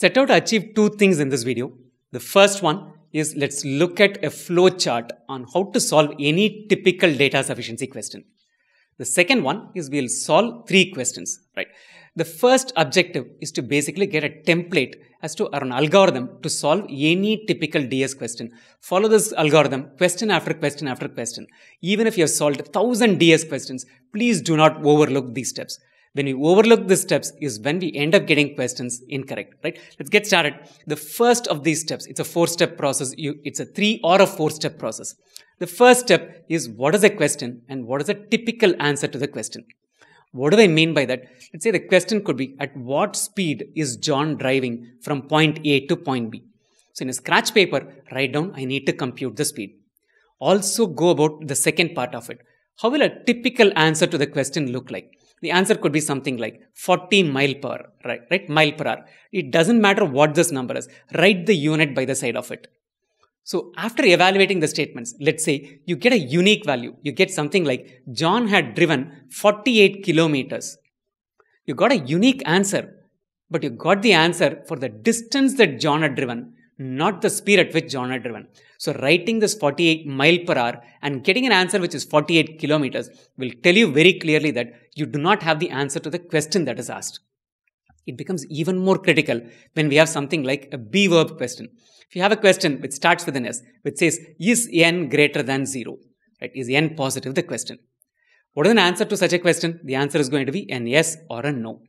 set out to achieve two things in this video. The first one is let's look at a flow chart on how to solve any typical data sufficiency question. The second one is we'll solve three questions, right? The first objective is to basically get a template as to an algorithm to solve any typical DS question. Follow this algorithm question after question after question. Even if you have solved a thousand DS questions, please do not overlook these steps. When we overlook these steps is when we end up getting questions incorrect, right? Let's get started. The first of these steps, it's a four step process. You, it's a three or a four step process. The first step is what is a question and what is a typical answer to the question. What do I mean by that? Let's say the question could be at what speed is John driving from point A to point B? So in a scratch paper, write down I need to compute the speed. Also go about the second part of it. How will a typical answer to the question look like? The answer could be something like 40 mile per hour, right? Right? Mile per hour. It doesn't matter what this number is. Write the unit by the side of it. So after evaluating the statements, let's say you get a unique value. You get something like John had driven 48 kilometers. You got a unique answer, but you got the answer for the distance that John had driven, not the speed at which John had driven. So writing this 48 mile per hour and getting an answer which is 48 kilometers will tell you very clearly that you do not have the answer to the question that is asked. It becomes even more critical when we have something like a be verb question. If you have a question which starts with an S, which says, is n greater than 0? Right? Is n positive? The question. What is an answer to such a question? The answer is going to be an yes or a no.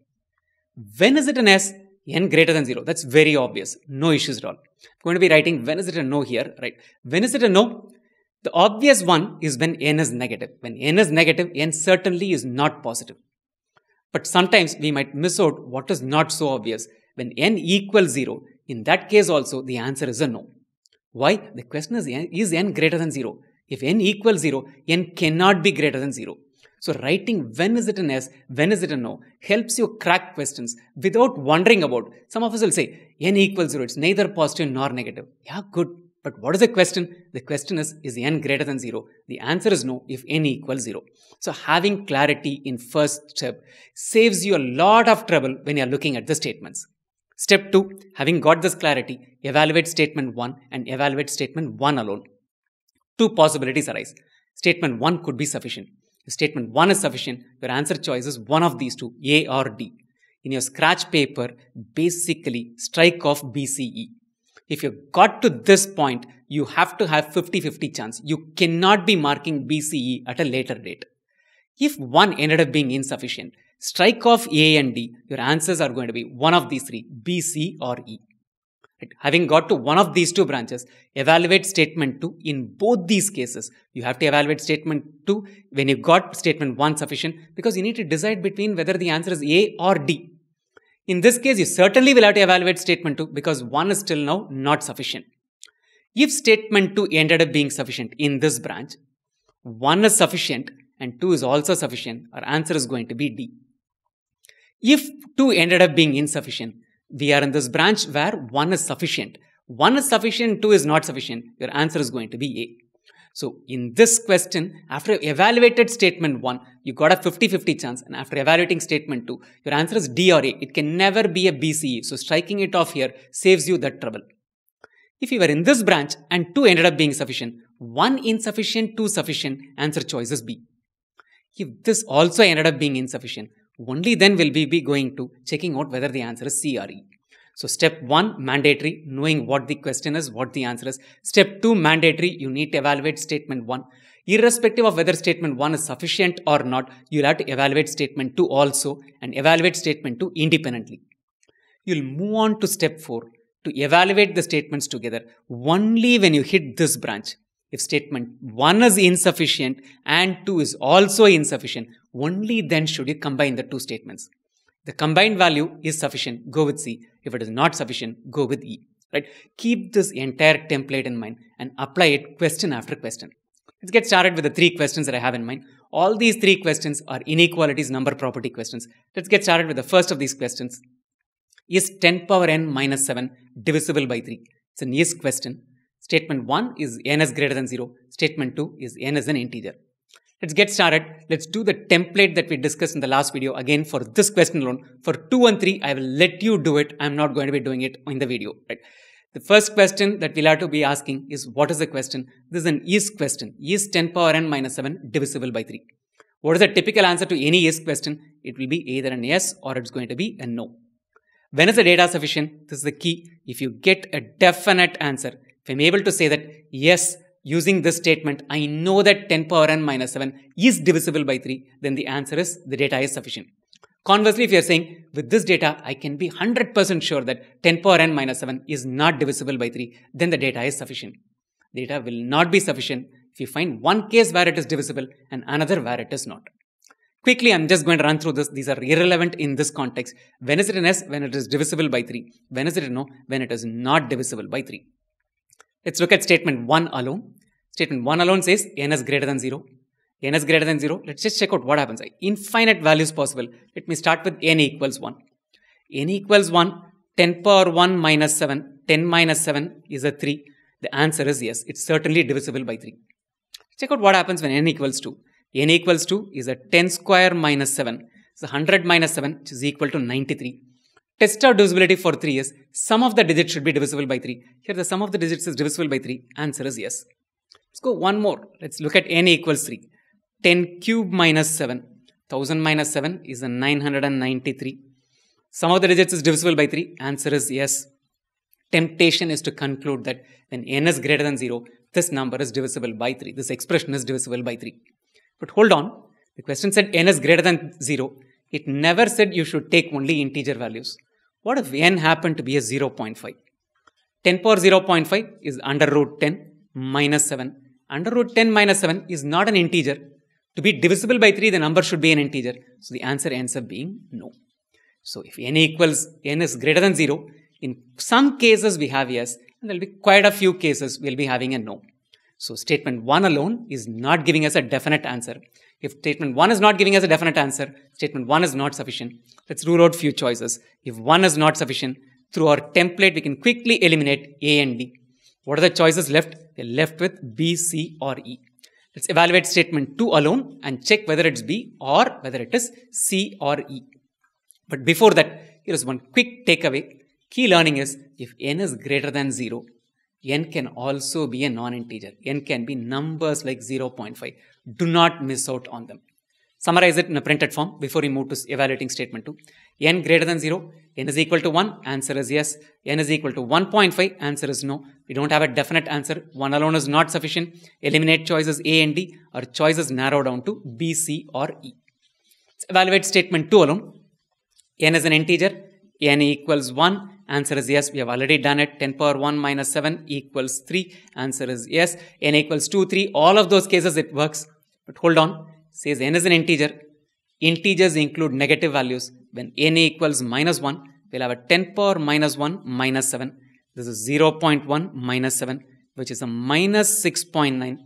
When is it an S? N greater than 0. That's very obvious. No issues at all. I'm going to be writing when is it a no here, right? When is it a no? The obvious one is when n is negative. When n is negative, n certainly is not positive. But sometimes we might miss out what is not so obvious. When n equals 0, in that case also, the answer is a no. Why? The question is, is n greater than 0? If n equals 0, n cannot be greater than 0. So writing when is it an S, when is it a no, helps you crack questions without wondering about. Some of us will say n equals 0, it's neither positive nor negative. Yeah, good. But what is the question? The question is, is n greater than 0? The answer is no if n equals 0. So having clarity in first step saves you a lot of trouble when you are looking at the statements. Step 2, having got this clarity, evaluate statement 1 and evaluate statement 1 alone. Two possibilities arise. Statement 1 could be sufficient. If statement 1 is sufficient, your answer choice is one of these two, A or D. In your scratch paper, basically strike off BCE. If you got to this point, you have to have 50-50 chance. You cannot be marking BCE at a later date. If 1 ended up being insufficient, strike off A and D, your answers are going to be one of these three, B, C or E. Right. Having got to one of these two branches, evaluate statement 2 in both these cases. You have to evaluate statement 2 when you got statement 1 sufficient because you need to decide between whether the answer is A or D. In this case, you certainly will have to evaluate statement 2 because 1 is still now not sufficient. If statement 2 ended up being sufficient in this branch, 1 is sufficient and 2 is also sufficient, our answer is going to be D. If 2 ended up being insufficient, we are in this branch where 1 is sufficient. 1 is sufficient, 2 is not sufficient. Your answer is going to be A. So in this question, after evaluated statement 1, you got a 50-50 chance. And after evaluating statement 2, your answer is D or A. It can never be a BCE. So striking it off here saves you that trouble. If you were in this branch and 2 ended up being sufficient, 1 insufficient, 2 sufficient, answer choice is B. If this also ended up being insufficient, only then will we be going to checking out whether the answer is C or E. So step one, mandatory, knowing what the question is, what the answer is. Step two, mandatory, you need to evaluate statement one. Irrespective of whether statement one is sufficient or not, you'll have to evaluate statement two also and evaluate statement two independently. You'll move on to step four to evaluate the statements together only when you hit this branch. If statement 1 is insufficient and 2 is also insufficient, only then should you combine the two statements. The combined value is sufficient, go with C. If it is not sufficient, go with E. Right? Keep this entire template in mind and apply it question after question. Let's get started with the three questions that I have in mind. All these three questions are inequalities number property questions. Let's get started with the first of these questions. Is 10 power n minus 7 divisible by 3? It's an yes question. Statement 1 is n is greater than 0. Statement 2 is n is an integer. Let's get started. Let's do the template that we discussed in the last video again for this question alone. For 2 and 3, I will let you do it. I'm not going to be doing it in the video. Right? The first question that we'll have to be asking is what is the question? This is an is question. Is 10 power n minus 7 divisible by 3? What is the typical answer to any is question? It will be either an yes or it's going to be a no. When is the data sufficient? This is the key. If you get a definite answer, if I'm able to say that yes, using this statement, I know that 10 power n minus 7 is divisible by 3, then the answer is the data is sufficient. Conversely, if you're saying with this data, I can be 100% sure that 10 power n minus 7 is not divisible by 3, then the data is sufficient. Data will not be sufficient if you find one case where it is divisible and another where it is not. Quickly, I'm just going to run through this. These are irrelevant in this context. When is it an S? When it is divisible by 3. When is it a no? When it is not divisible by 3. Let's look at statement 1 alone. Statement 1 alone says n is greater than 0. n is greater than 0. Let's just check out what happens. Infinite values possible. Let me start with n equals 1. n equals 1. 10 power 1 minus 7. 10 minus 7 is a 3. The answer is yes. It's certainly divisible by 3. Check out what happens when n equals 2 n equals 2 is a 10 square minus 7. So 100 minus 7 which is equal to 93. Test our divisibility for 3 is sum of the digits should be divisible by 3. Here the sum of the digits is divisible by 3. Answer is yes. Let's go one more. Let's look at n equals 3. 10 cube minus 7. 1000 minus 7 is a 993. Sum of the digits is divisible by 3. Answer is yes. Temptation is to conclude that when n is greater than 0, this number is divisible by 3. This expression is divisible by 3. But hold on, the question said n is greater than 0. It never said you should take only integer values. What if n happened to be a 0.5? 10 power 0.5 is under root 10 minus 7. Under root 10 minus 7 is not an integer. To be divisible by 3, the number should be an integer. So the answer ends up being no. So if n equals n is greater than 0, in some cases we have yes, and there will be quite a few cases we'll be having a no. So statement 1 alone is not giving us a definite answer. If statement 1 is not giving us a definite answer, statement 1 is not sufficient. Let's rule out few choices. If 1 is not sufficient, through our template, we can quickly eliminate A and D. What are the choices left? We're left with B, C, or E. Let's evaluate statement 2 alone and check whether it's B or whether it is C or E. But before that, here is one quick takeaway. Key learning is if n is greater than 0, n can also be a non-integer. n can be numbers like 0.5. Do not miss out on them. Summarize it in a printed form before we move to evaluating statement 2. n greater than 0, n is equal to 1, answer is yes. n is equal to 1.5, answer is no. We don't have a definite answer. 1 alone is not sufficient. Eliminate choices A and D. Our choices narrow down to B, C or E. Let's evaluate statement 2 alone. n is an integer. n equals 1 Answer is yes. We have already done it. 10 power 1 minus 7 equals 3. Answer is yes. n equals 2, 3. All of those cases it works. But hold on. says n is an integer. Integers include negative values. When n equals minus 1, we'll have a 10 power minus 1 minus 7. This is 0.1 minus 7, which is a minus 6.9.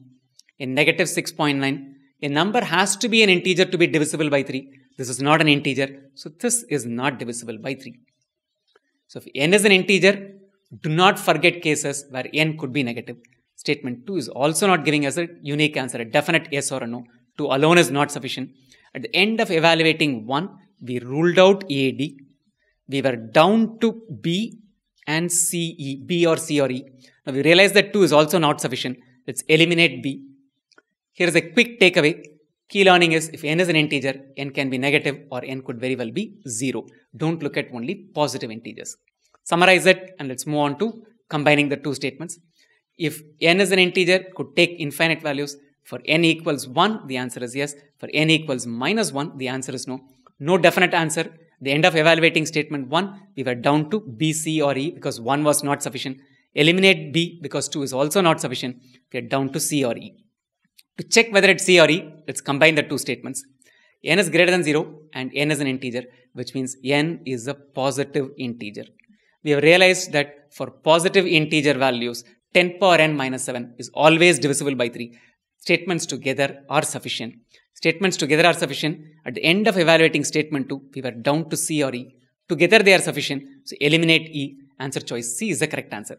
A negative 6.9. A number has to be an integer to be divisible by 3. This is not an integer. So this is not divisible by 3. So if n is an integer, do not forget cases where n could be negative. Statement 2 is also not giving us a unique answer, a definite yes or a no. 2 alone is not sufficient. At the end of evaluating 1, we ruled out AD. We were down to B and CE, B or C or E. Now we realize that 2 is also not sufficient. Let's eliminate B. Here is a quick takeaway. Key learning is if n is an integer, n can be negative or n could very well be 0. Don't look at only positive integers. Summarize it and let's move on to combining the two statements. If n is an integer, could take infinite values. For n equals 1, the answer is yes. For n equals minus 1, the answer is no. No definite answer. The end of evaluating statement 1, we were down to B, C or E because 1 was not sufficient. Eliminate B because 2 is also not sufficient. We are down to C or E. To check whether it's C or E, let's combine the two statements. n is greater than 0 and n is an integer, which means n is a positive integer. We have realized that for positive integer values, 10 power n minus 7 is always divisible by 3. Statements together are sufficient. Statements together are sufficient. At the end of evaluating statement 2, we were down to C or E. Together they are sufficient. So eliminate E. Answer choice C is the correct answer.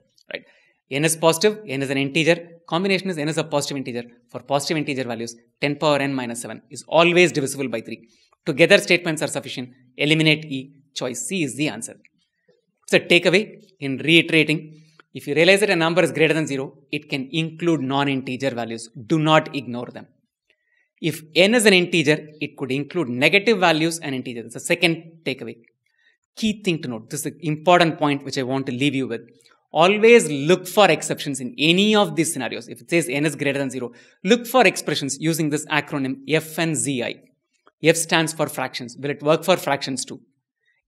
N is positive, n is an integer, combination is n is a positive integer. For positive integer values, 10 power n minus 7 is always divisible by 3. Together statements are sufficient. Eliminate E. Choice C is the answer. So takeaway in reiterating, if you realize that a number is greater than 0, it can include non-integer values. Do not ignore them. If n is an integer, it could include negative values and integers. The second takeaway. Key thing to note, this is an important point which I want to leave you with. Always look for exceptions in any of these scenarios. If it says n is greater than 0, look for expressions using this acronym f FNZI. F stands for fractions. Will it work for fractions too?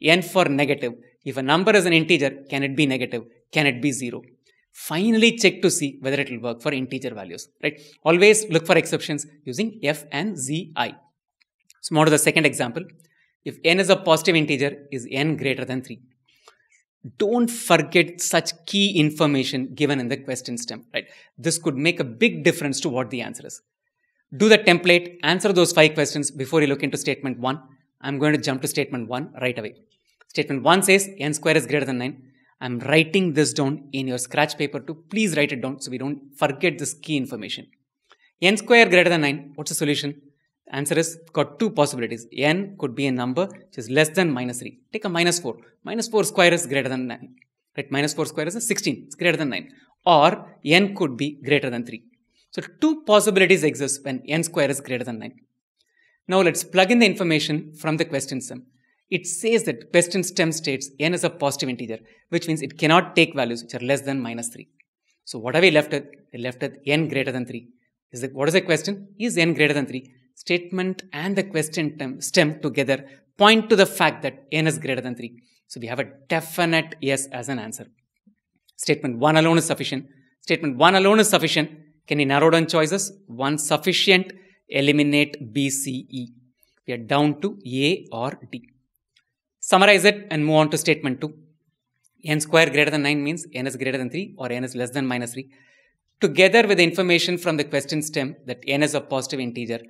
N for negative. If a number is an integer, can it be negative? Can it be 0? Finally, check to see whether it will work for integer values. Right? Always look for exceptions using FNZI. So, more to the second example. If n is a positive integer, is n greater than 3? Don't forget such key information given in the question stem. Right? This could make a big difference to what the answer is. Do the template, answer those five questions before you look into statement 1. I'm going to jump to statement 1 right away. Statement 1 says n square is greater than 9. I'm writing this down in your scratch paper too. Please write it down so we don't forget this key information. n square greater than 9. What's the solution? Answer is got two possibilities. n could be a number which is less than minus 3. Take a minus 4. Minus 4 square is greater than 9. Right? Minus 4 square is a 16. It's greater than 9. Or n could be greater than 3. So two possibilities exist when n square is greater than 9. Now let's plug in the information from the question stem. It says that question stem states n is a positive integer, which means it cannot take values which are less than minus 3. So what are we left with? We left with n greater than 3. Is the, what is the question? Is n greater than 3? Statement and the question stem together point to the fact that n is greater than 3. So we have a definite yes as an answer. Statement 1 alone is sufficient. Statement 1 alone is sufficient. Can you narrow down choices? 1 sufficient. Eliminate B, C, E. We are down to A or D. Summarize it and move on to statement 2. n square greater than 9 means n is greater than 3 or n is less than minus 3. Together with the information from the question stem that n is a positive integer,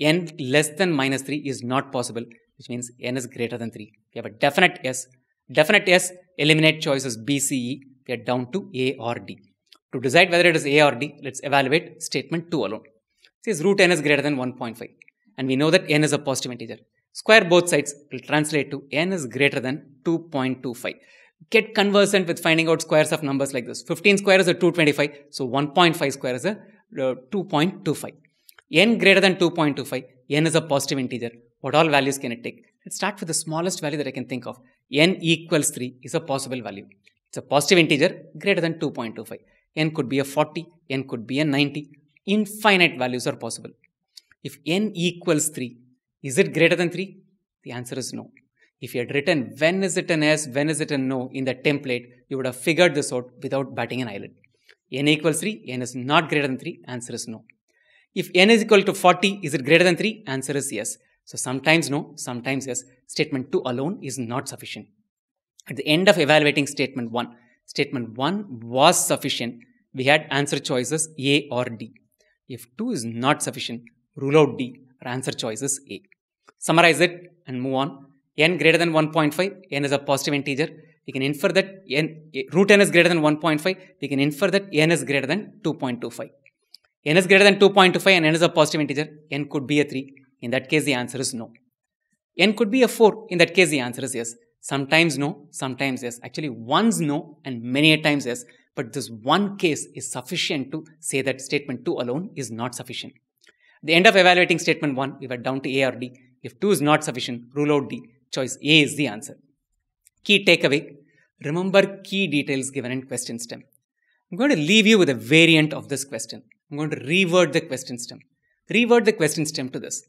n less than minus 3 is not possible, which means n is greater than 3. We have a definite yes. Definite yes, eliminate choices B, C, E. We are down to A or D. To decide whether it is A or D, let's evaluate statement 2 alone. Says root n is greater than 1.5. And we know that n is a positive integer. Square both sides will translate to n is greater than 2.25. Get conversant with finding out squares of numbers like this. 15 square is a 225, so 1.5 square is a uh, 2.25. n greater than 2.25, n is a positive integer. What all values can it take? Let's start with the smallest value that I can think of. n equals 3 is a possible value. It's a positive integer greater than 2.25. n could be a 40, n could be a 90. Infinite values are possible. If n equals 3, is it greater than 3? The answer is no. If you had written when is it an yes, when is it a no in the template, you would have figured this out without batting an eyelid. n equals 3, n is not greater than 3, answer is no. If n is equal to 40, is it greater than 3? Answer is yes. So sometimes no, sometimes yes. Statement 2 alone is not sufficient. At the end of evaluating statement 1, statement 1 was sufficient. We had answer choices A or D. If 2 is not sufficient, rule out D. Our answer choice is A. Summarize it and move on. n greater than 1.5, n is a positive integer. We can infer that n, eh, root n is greater than 1.5. We can infer that n is greater than 2.25. n is greater than 2.25 and n is a positive integer. n could be a 3. In that case, the answer is no. n could be a 4. In that case, the answer is yes. Sometimes no, sometimes yes. Actually, once no and many a times yes. But this one case is sufficient to say that statement 2 alone is not sufficient. The end of evaluating statement 1, we were down to A or D. If 2 is not sufficient, rule out D. Choice A is the answer. Key takeaway, remember key details given in question stem. I'm going to leave you with a variant of this question. I'm going to reword the question stem. Reword the question stem to this.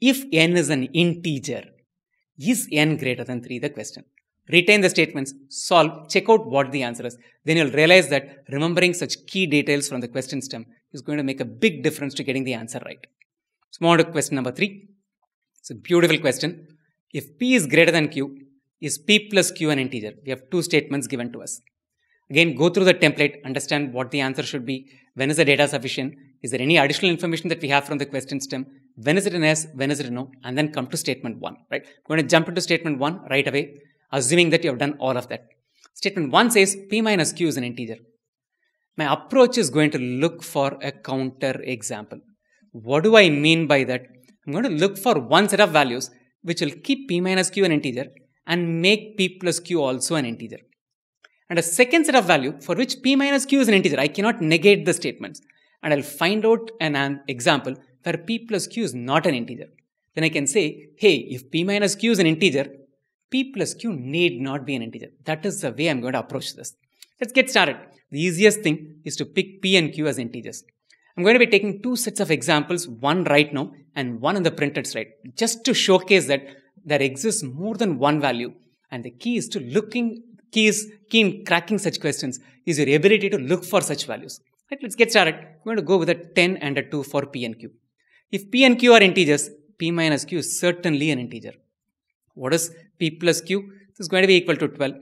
If n is an integer, is n greater than 3 the question? Retain the statements, solve, check out what the answer is. Then you'll realize that remembering such key details from the question stem is going to make a big difference to getting the answer right. So to question number three. It's a beautiful question. If P is greater than Q, is P plus Q an integer? We have two statements given to us. Again, go through the template, understand what the answer should be, when is the data sufficient, is there any additional information that we have from the question stem, when is it an yes, when is it a no, and then come to statement 1, right? I'm going to jump into statement 1 right away, assuming that you have done all of that. Statement 1 says P minus Q is an integer. my approach is going to look for a counter example. What do I mean by that? I'm going to look for one set of values which will keep p minus q an integer and make p plus q also an integer. And a second set of value for which p minus q is an integer. I cannot negate the statements. And I'll find out an, example where p plus q is not an integer. Then I can say, hey, if p minus q is an integer, p plus q need not be an integer. That is the way I'm going to approach this. Let's get started. The easiest thing is to pick p and q as integers. I'm going to be taking two sets of examples, one right now and one in the printed slide, just to showcase that there exists more than one value. And the key is to looking, key is key in cracking such questions is your ability to look for such values. Right, let's get started. I'm going to go with a 10 and a 2 for p and q. If p and q are integers, p minus q is certainly an integer. What is p plus q? This is going to be equal to 12.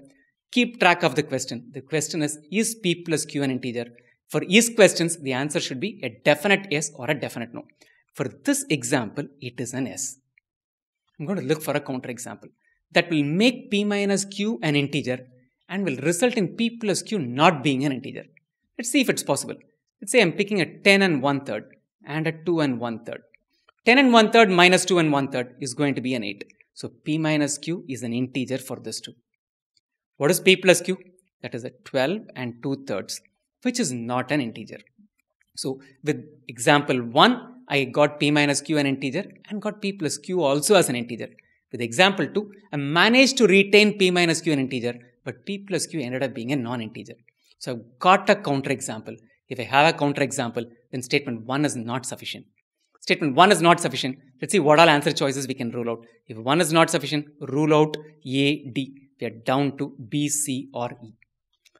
Keep track of the question. The question is, is p plus q an integer? For is questions, the answer should be a definite yes or a definite no. For this example, it is an yes. I'm going to look for a counterexample that will make p minus q an integer and will result in p plus q not being an integer. Let's see if it's possible. Let's say I'm picking a 10 and 1 third and a 2 and 1 third. 10 and 1 third minus 2 and 1 third is going to be an 8. So p minus q is an integer for this two. What is p plus q? That is a 12 and 2 thirds which is not an integer. So with example 1, I got p minus q an integer and got p plus q also as an integer. With example 2, I managed to retain p minus q an integer, but p plus q ended up being a non-integer. So I've got a counterexample. If I have a counterexample, then statement 1 is not sufficient. Statement 1 is not sufficient. Let's see what all answer choices we can rule out. If 1 is not sufficient, rule out A, D. We are down to B, C or E.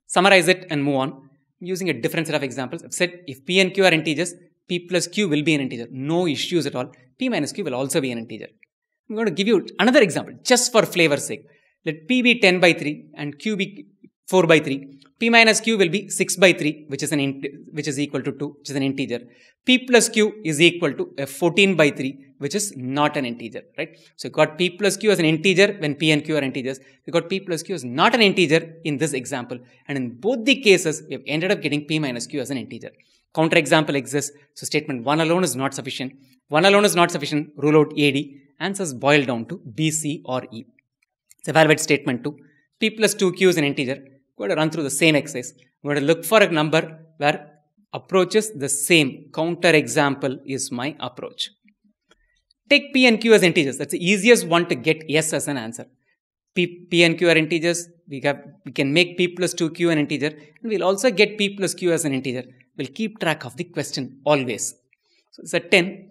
Summarize it and move on I'm using a different set of examples. I've said if p and q are integers, p plus q will be an integer. No issues at all. p minus q will also be an integer. I'm going to give you another example just for flavor's sake. Let p be 10 by 3 and q be 4 by 3. p minus q will be 6 by 3 which is an which is equal to 2 which is an integer. p plus q is equal to 14 by 3 which is not an integer, right? So you got p plus q as an integer when p and q are integers. We got p plus q as not an integer in this example. And in both the cases, we have ended up getting p minus q as an integer. Counter example exists. So statement 1 alone is not sufficient. 1 alone is not sufficient. Rule out AD. Answers boil down to B, C or E. Let's evaluate statement 2. p plus 2q is an integer. We're going to run through the same exercise. We're going to look for a number where approaches the same. Counter example is my approach. Take P and Q as integers. That's the easiest one to get yes as an answer. P, P and Q are integers. We, have, we can make P plus 2Q an integer. And we'll also get P plus Q as an integer. We'll keep track of the question always. So it's a 10,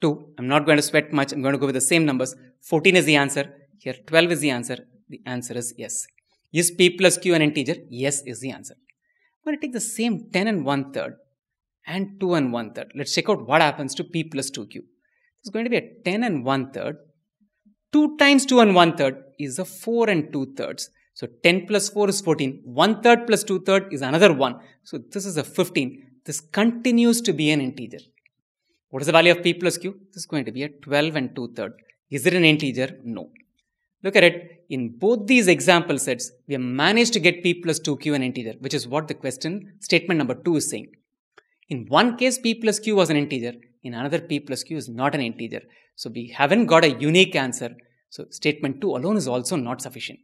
2. I'm not going to sweat much. I'm going to go with the same numbers. 14 is the answer. Here 12 is the answer. The answer is yes. Is P plus Q an integer? Yes is the answer. I'm going to take the same 10 and 1 third and 2 and 1 third. Let's check out what happens to P plus 2Q is going to be a 10 and 1 third. 2 times 2 and 1 third is a 4 and 2 thirds. So 10 plus 4 is 14. 1 third plus 2 third is another 1. So this is a 15. This continues to be an integer. What is the value of p plus q? This is going to be a 12 and 2 third. Is it an integer? No. Look at it. In both these example sets, we have managed to get p plus 2q an integer, which is what the question statement number 2 is saying. In one case, p plus q was an integer in another p plus q is not an integer. So we haven't got a unique answer. So statement 2 alone is also not sufficient.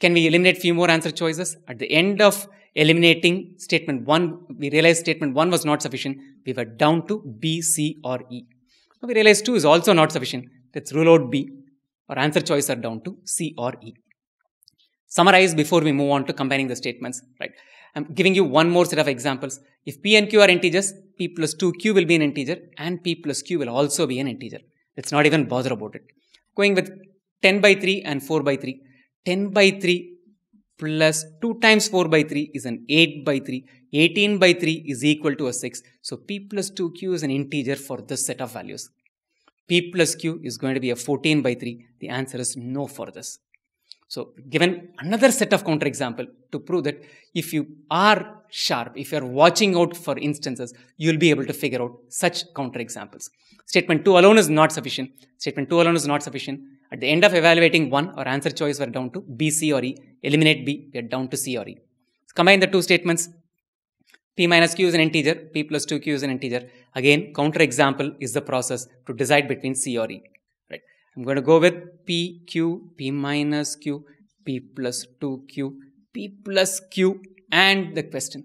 Can we eliminate few more answer choices? At the end of eliminating statement 1, we realized statement 1 was not sufficient. We were down to B, C or E. Now we realized 2 is also not sufficient. Let's rule out B. Our answer choices are down to C or E. Summarize before we move on to combining the statements, right? I'm giving you one more set of examples. If p and q are integers, p plus 2q will be an integer and p plus q will also be an integer. Let's not even bother about it. Going with 10 by 3 and 4 by 3. 10 by 3 plus 2 times 4 by 3 is an 8 by 3. 18 by 3 is equal to a 6. So p plus 2q is an integer for this set of values. P plus q is going to be a 14 by 3. The answer is no for this. So given another set of counterexample to prove that if you are sharp, if you are watching out for instances, you will be able to figure out such counterexamples. Statement 2 alone is not sufficient. Statement 2 alone is not sufficient. At the end of evaluating 1, our answer choice were down to B, C or E. Eliminate B, we are down to C or E. combine the two statements. p minus q is an integer, p plus 2q is an integer. Again, counter example is the process to decide between c or e. Right. I'm going to go with p, q, p minus q, p plus 2q, p plus q and the question.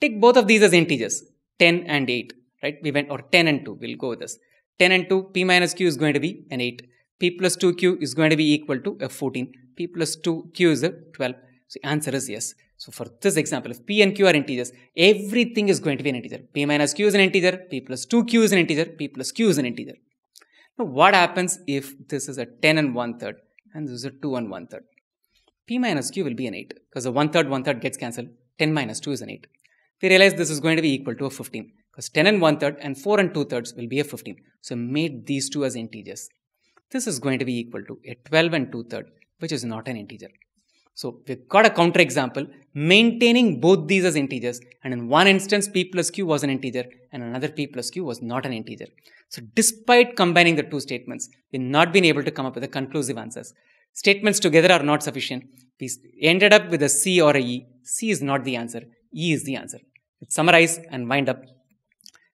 Take both of these as integers, 10 and 8. Right. We went, or 10 and 2, we'll go with this. 10 and 2, p minus q is going to be an 8. p plus 2q is going to be equal to a 14. p plus 2q is a 12. So answer is yes. So for this example, if p and q are integers, everything is going to be an integer. p minus q is an integer, p plus 2q is an integer, p plus q is an integer. Now what happens if this is a 10 and 1 third and this is a 2 and 1 third? p minus q will be an 8 because the 1 third 1 third gets cancelled. 10 minus 2 is an 8. We realize this is going to be equal to a 15 because 10 and 1 third and 4 and 2 thirds will be a 15. So made these two as integers. This is going to be equal to a 12 and 2 third which is not an integer. So we've got a counter example maintaining both these as integers and in one instance p plus q was an integer and another p plus q was not an integer. So despite combining the two statements, we've not been able to come up with a conclusive answers. Statements together are not sufficient. We ended up with a C or a E. C is not the answer. E is the answer. Let's summarize and wind up.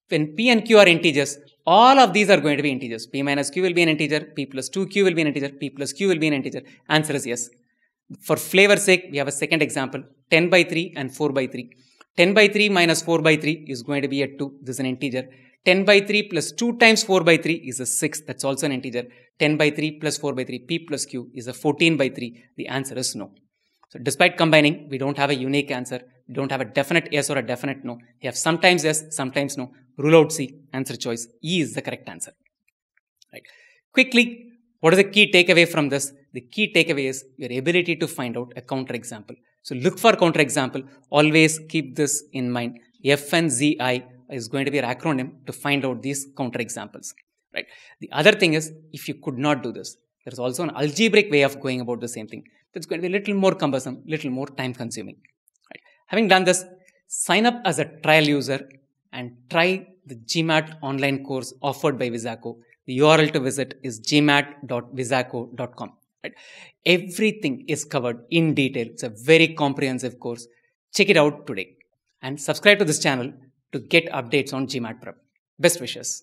When P and Q are integers, all of these are going to be integers. P minus Q will be an integer. P plus 2Q will be an integer. P plus Q will be an integer. Answer is yes. For flavor's sake, we have a second example, 10 by 3 and 4 by 3. 10 by 3 minus 4 by 3 is going to be a 2. This is an integer. 10 by 3 plus 2 times 4 by 3 is a 6. That's also an integer. 10 by 3 plus 4 by 3, p plus q is a 14 by 3. The answer is no. So despite combining, we don't have a unique answer. We don't have a definite yes or a definite no. We have sometimes yes, sometimes no. Rule out C. Answer choice E is the correct answer. Right. Quickly, what is the key takeaway from this? The key takeaway is your ability to find out a counterexample. So look for counterexample. Always keep this in mind. FNZI is going to be an acronym to find out these counterexamples. Right. The other thing is, if you could not do this, there is also an algebraic way of going about the same thing. That's going to be a little more cumbersome, little more time consuming. Right. Having done this, sign up as a trial user and try the GMAT online course offered by Wizako the URL to visit is gmat.wizako.com. Right? Everything is covered in detail. It's a very comprehensive course. Check it out today and subscribe to this channel to get updates on GMAT Prep. Best wishes.